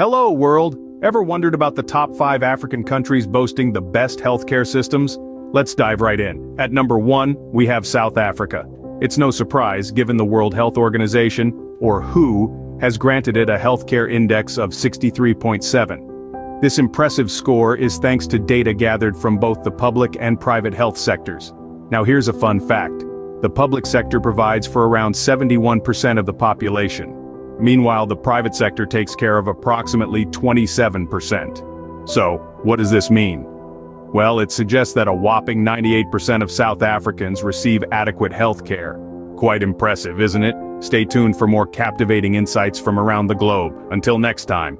Hello, world! Ever wondered about the top 5 African countries boasting the best healthcare systems? Let's dive right in. At number 1, we have South Africa. It's no surprise, given the World Health Organization, or WHO, has granted it a healthcare index of 63.7. This impressive score is thanks to data gathered from both the public and private health sectors. Now here's a fun fact. The public sector provides for around 71% of the population, Meanwhile, the private sector takes care of approximately 27%. So, what does this mean? Well, it suggests that a whopping 98% of South Africans receive adequate health care. Quite impressive, isn't it? Stay tuned for more captivating insights from around the globe. Until next time.